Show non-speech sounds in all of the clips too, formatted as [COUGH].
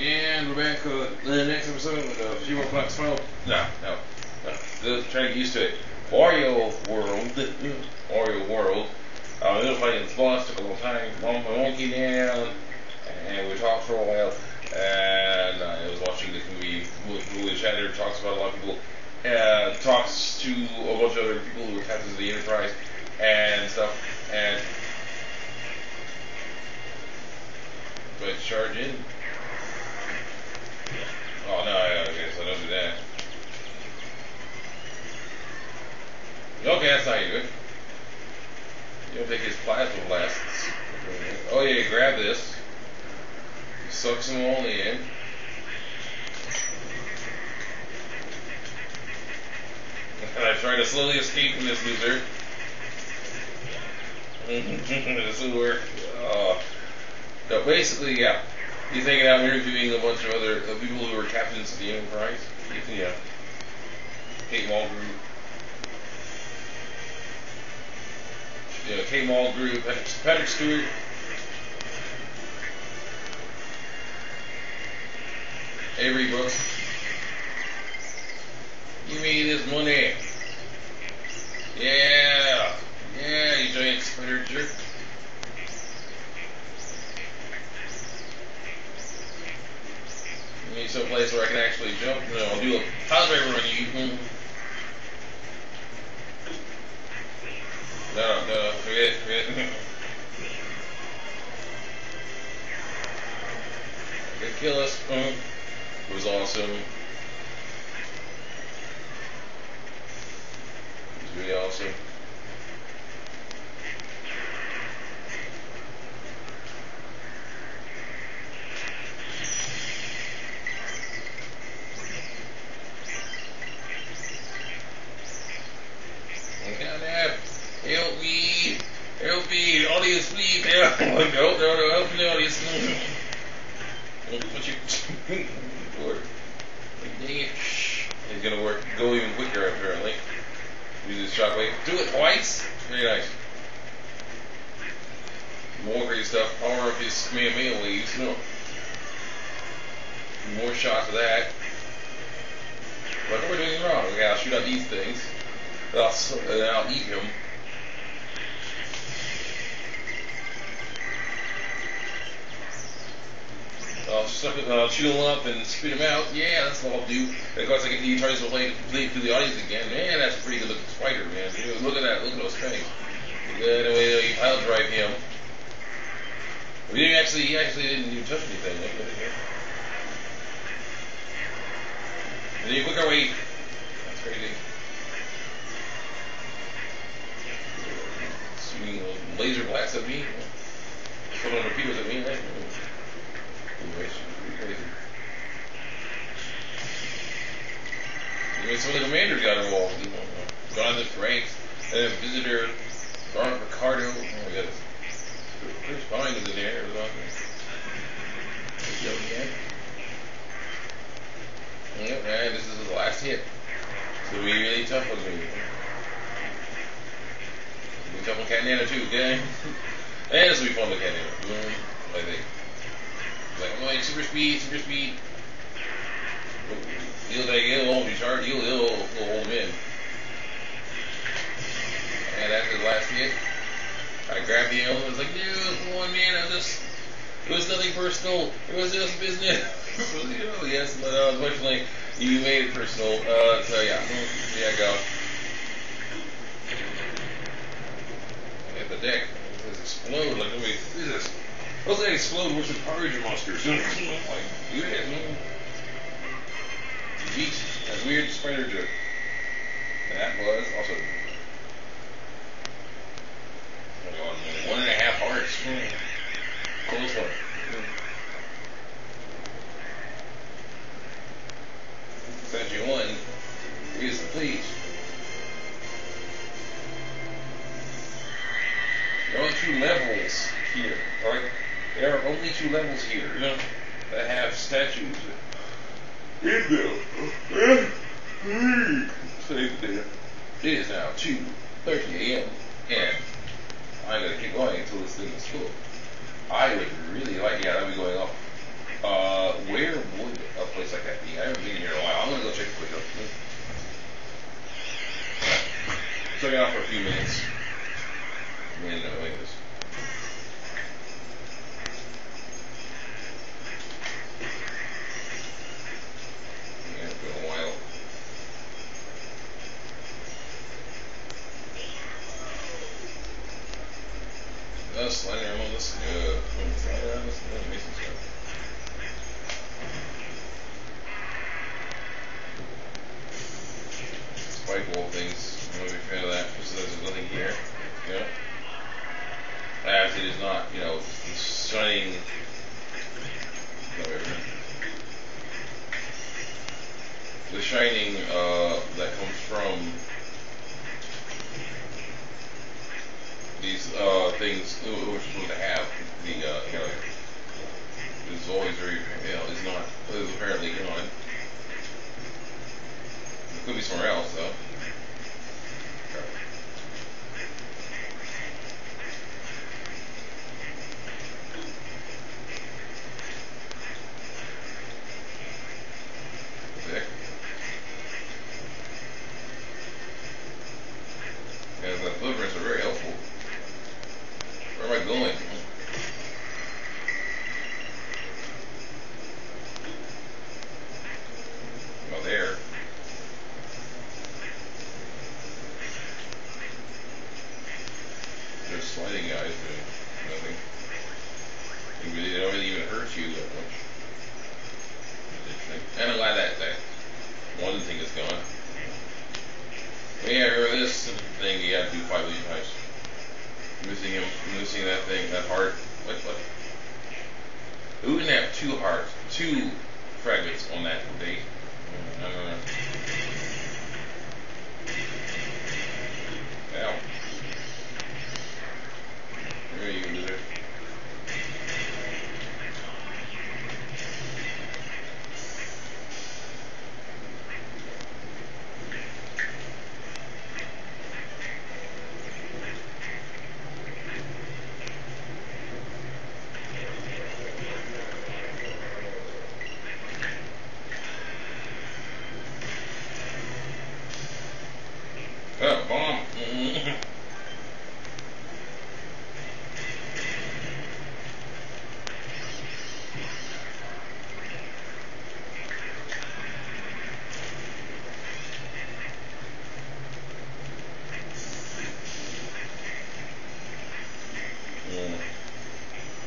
And we're back uh, the next episode of Fox Final. No, no, no. Trying to get used to it. Wario World. Wario World. Uh, we were playing this boss, took a long time. One monkey down, and we talked for a while. And uh, I was watching this movie, Movie Shatner, talks about a lot of people. Uh, talks to a bunch of other people who were captains of the Enterprise and stuff. And but charge in. Oh no, I guess I don't do that. Okay, that's how you do it. You don't take his plasma blasts. Oh yeah, grab this. Sucks them all in. And [LAUGHS] I try to slowly escape from this loser. [LAUGHS] this will work. So basically, yeah, he's hanging out interviewing a bunch of other uh, people who were captains of the Enterprise. Yeah. Kate Mulgrew. Yeah, Kate Mulgrew, Patrick, Patrick Stewart. Avery Brooks. You made this money. Yeah. Yeah, you giant spider jerk. I need some place where I can actually jump. No, I'll do a driver run you. Mm. No, no, forget it, forget. [LAUGHS] Good kill us. Mm. It was awesome. It was really awesome. Help me! Help me! Audience, please! Help! No, no, no, help me, audience! What It's gonna work. Go even quicker, apparently. Use this shockwave. Do it twice! Very nice. More great stuff. Power up his Kamehameha leaves. No. More shots of that. What are we doing wrong? We gotta shoot out these things. And I'll eat him. I'll suck it, uh, shoot them up and spit them out. Yeah, that's what I'll do. And of course, I get the tries to play, play to the audience again. Man, that's a pretty good looking spider, man. Look at that. Look at those fangs. Anyway, you pile drive him. We didn't actually, he actually didn't even touch anything. Look at here. And then you quick our way. That's crazy. Shooting laser blasts at me. On repeaters at me. Crazy. Even some of the commanders got involved. You know, Jonathan Frakes, and then visitor Garnet Ricardo. My god, Chris Pine is in there. Was awesome. Yo, yeah. And this is his last hit. It's gonna be really tough on me. It's tough on Cat Nano too, okay? [LAUGHS] and this will be fun with Kat. I think. Like, I'm like, super speed, super speed. He'll take he'll hold he'll he'll, he'll hold him in. And after the last hit, I grabbed the elm and was like, dude, come on man, I just it was nothing personal. It was just business. oh, [LAUGHS] yes, but uh, unfortunately you made it personal. Uh, so yeah. Yeah go. At the deck. It explode like nobody this. Those that explode with some Power Ranger monsters. like, you had me. Beat that weird spider jerk. That was also one and a half hearts. Close one. You one. Here's the please. There are two levels here? There are only two levels here yeah. that have statues in them. It is now 2.30 a.m. and I'm going to keep going until this thing is full. I would really like, yeah, that'd be going off. Uh, where would a place like that be? I haven't been here in a while. I'm going to go check quick. So I got off for a few minutes. We ended up like. It is not, you know, shining. The shining uh, that comes from these uh, things we're supposed to have. The uh, you know, is always very, you know, is not. Is apparently gone. It could be somewhere else though. What the heck? Yeah, the footprints are very helpful. Where am I going? Oh, there. There's sliding guys doing nothing. They really they don't really even hurt you that much. And I'm glad that that one thing is gone. But yeah, remember this had to do five million times. Missing him, missing that thing, that heart. What, what? Who can have two hearts, two fragments on that date? I mm, don't know. Ow. Where are you, loser? Oh, bomb. Mm.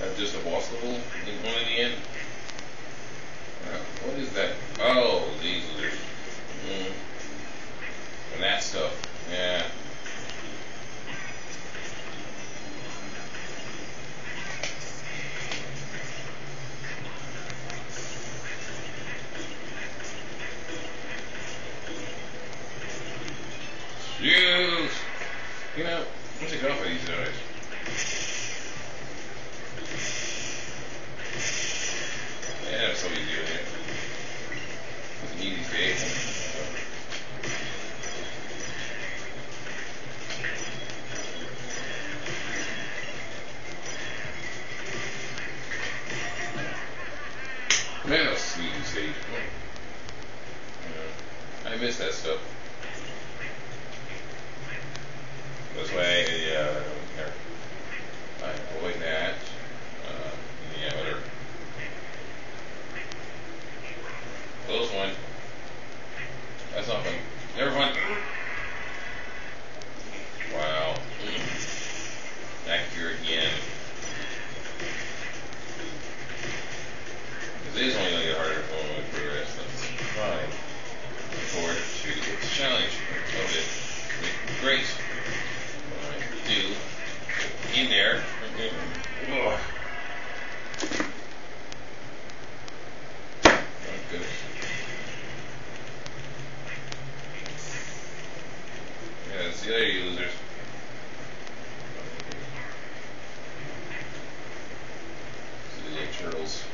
That's just a level in one in the end. Uh, what is that? Oh, these losers. Mm. And that stuff. So easy in. It's an easy day. Not fun. Never fun. Wow. Back here again. It is only going to get harder when we progress. That's fine. Look forward to the challenge of it. Great. What I do in there. Ugh. Oh, goodness. Yeah, see you later, you losers. See you little turtles.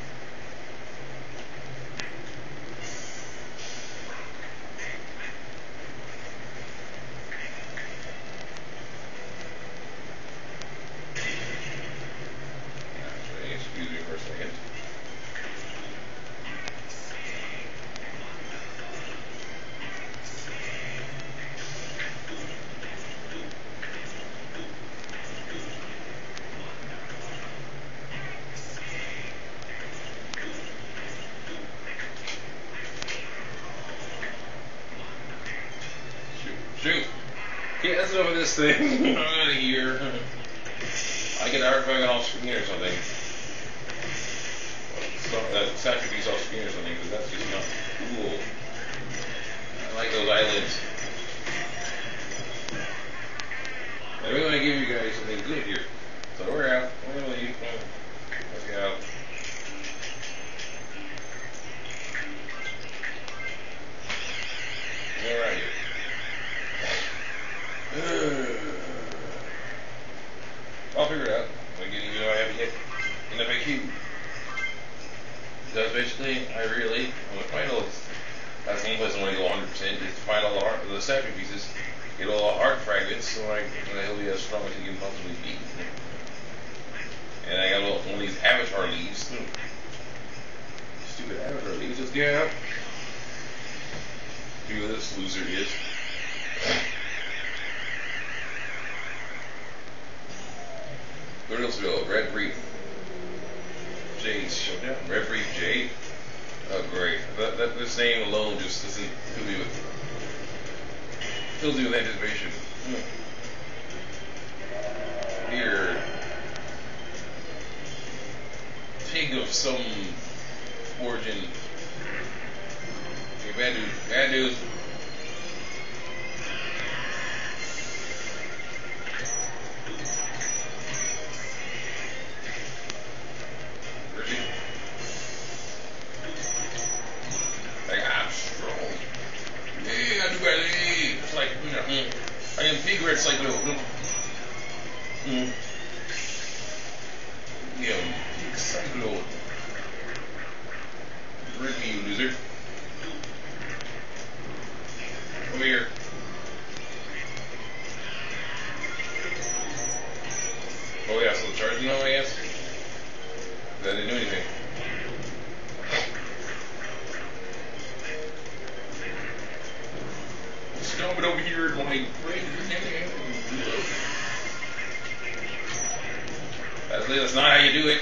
That's enough of this thing. I'm out of here. I get art fucking off screen or something. So, uh, statue piece off screen or something, because that's just not cool. I like those eyelids. I really want to give you guys something good here. So we're out. We're to leave. Let's get out. All right. I'll figure it out. I get even though I haven't yet in the FAQ. Because basically, I really, on the finals, that's the only place I want to go 100% is to find all the, art, the statue pieces, get all the art fragments, so I he'll be as strong as he can possibly be. And I got one of these avatar leaves. Stupid avatar leaves. Let's get out. See who this loser is. Riddlesville, Red Brief. Jade Jade. Oh, great. That, that, this name alone just doesn't fill with, fills me with anticipation. Here. Pig of some origin. Bad news. Bad news. That's, not how you do it.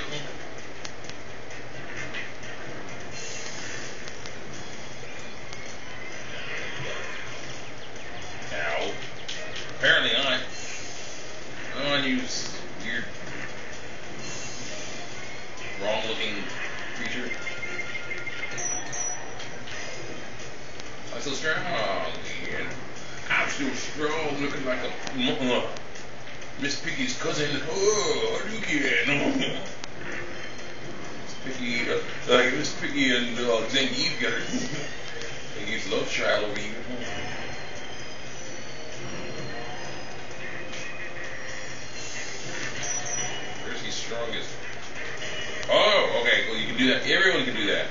Ow. Apparently not. I want to use weird, wrong looking creature. I'm so strong. Oh. Still strong, looking like a. Miss Piggy's cousin. Oh, Hadouken. Miss Piggy, uh, like Miss Piggy and uh, Zangief got her. Love child over here. Where's he strongest? Oh, okay, well you can do that. Everyone can do that.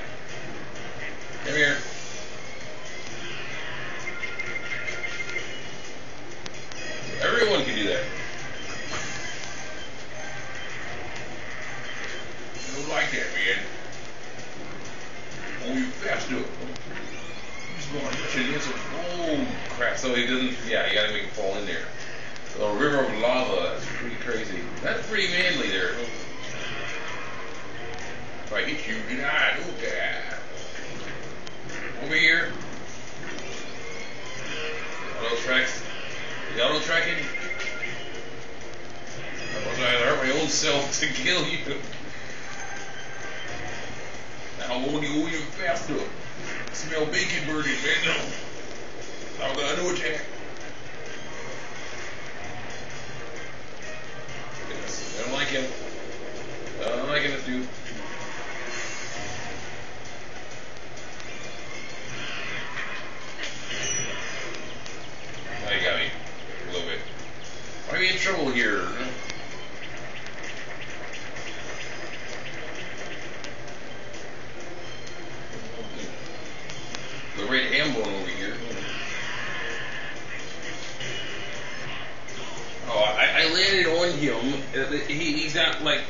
Come here. Everyone can do that. You don't like that, man. Oh, you faster. He's going to hit this. Oh, crap. So he doesn't, yeah, you gotta make him fall in there. A river of lava, that's pretty crazy. That's pretty manly there. If I hit you, get out. Okay. Over here. Auto tracks. Auto tracking. I was to hurt my old self [LAUGHS] to kill you. Now I'm gonna go even faster. Smell bacon burning, man. No. I'm gonna attack. Yes, I don't like him. I don't like this dude. Now you got me. Are we in trouble here? the red emblem over here. Oh, I, I landed on him. Uh, he, he's got like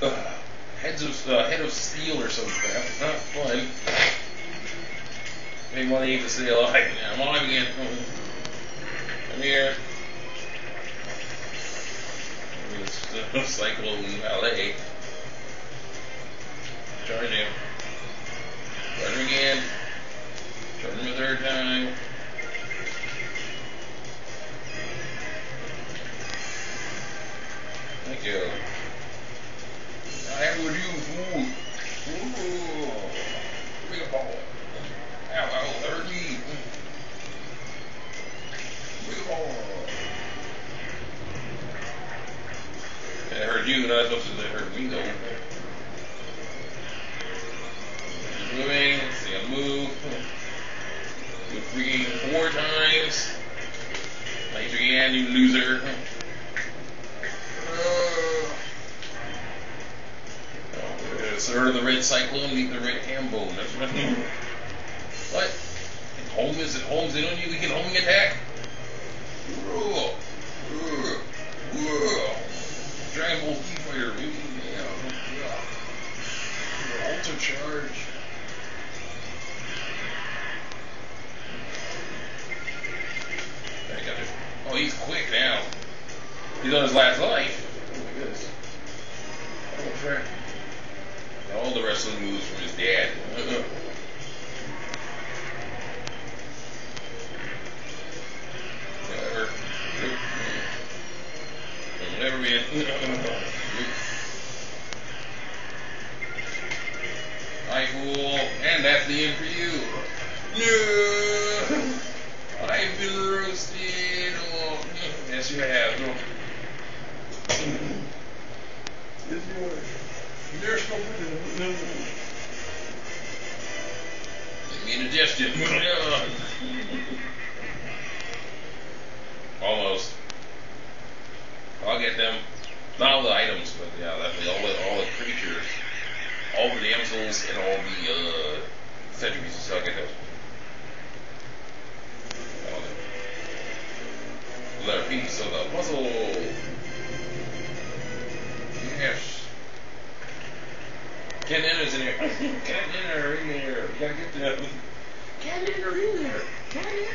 uh, heads of uh, head of steel or some crap. Not fun. Make money to stay alive. I'm alive again. Come here. This cyclone ballet. Charge him. Again. Turn him third time. Hand, you loser. Third of the red cyclone, leave the red ham bone. That's what I mean. What? Home is homes in on you? We can homing attack? Dragon Ball Fighter, Ultra charge. He's quick now. He's on his last life. Oh my goodness. All the wrestling moves from his dad. Never. Never be. I fool. And that's the end for you. No! I've been roasted. Oh, yes, you have. No. yes, you are. There's no no. Give me indigestion. [LAUGHS] Almost. I'll get them. Not all the items, but yeah, definitely all the all the creatures, all the damsels, and all the uh, centuries. So I'll get those. Another piece of the puzzle. Yes. Ken Dinner's in here. Ken Dinner [LAUGHS] in there. You gotta get them. Ken Dinner in there. Dinner in